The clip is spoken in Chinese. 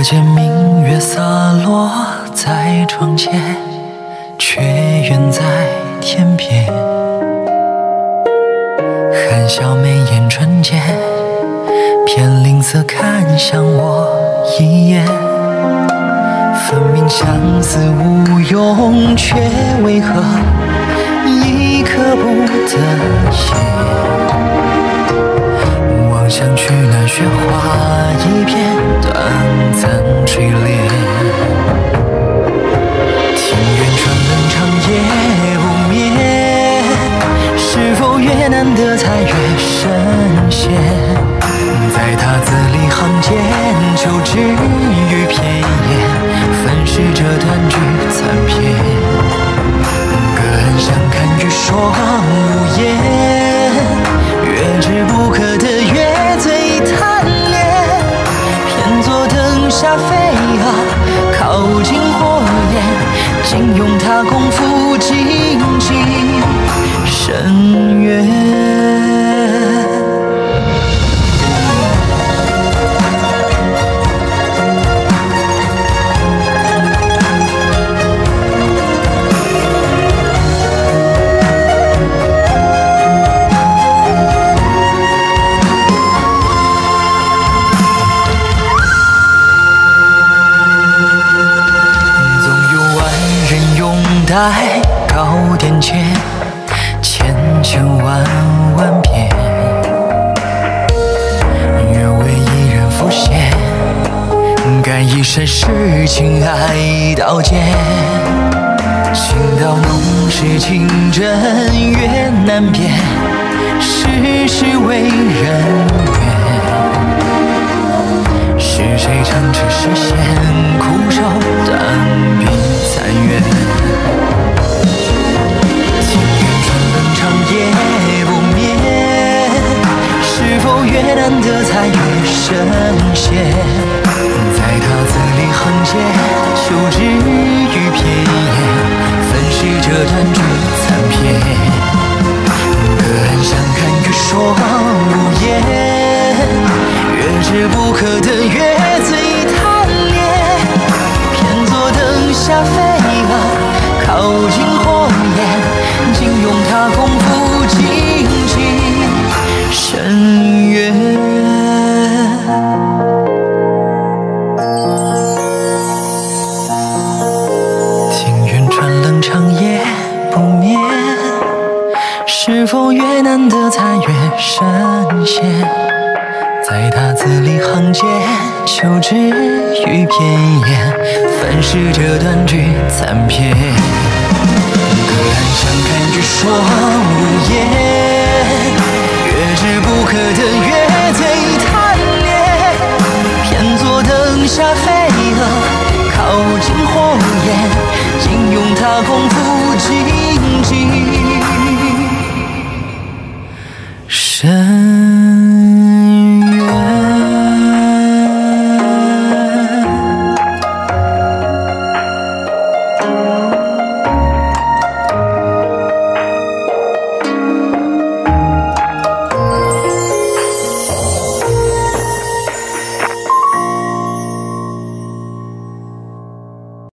可见明月洒落在窗前，却远在天边。含笑眉眼纯洁，偏吝啬看向我一眼。分明相思无用，却为何一刻不得闲？望向去雪花一片，短暂垂怜。庭院春冷长夜无眠，是否越难得才越深下飞蛾，靠近火焰，尽用它功夫荆棘深渊。高殿前，千千万万遍，愿为一人浮现，敢一生痴情爱到坚。情到浓时情真越难辨，世事为人愿。是谁唱着越难得才越深陷？在他字里行间，求知与偏见，粉饰这断句残篇。隔岸相看欲说无言，越之不可得，越最贪恋。偏坐灯下飞蛾，靠近火焰，竟用它功夫越难得才越深陷？在他字里行间，求知与偏见，粉饰这段句残篇。隔岸相看欲说无言，真